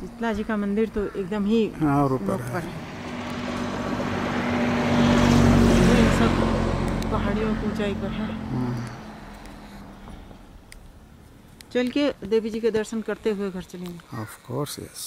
शीतला जी का मंदिर तो एकदम ही हाँ और ऊपर है। है सब पहाड़ियों की ऊंचाई पर है। हाँ। चल के देवी जी के दर्शन करते हुए घर चलेंगे। Of course yes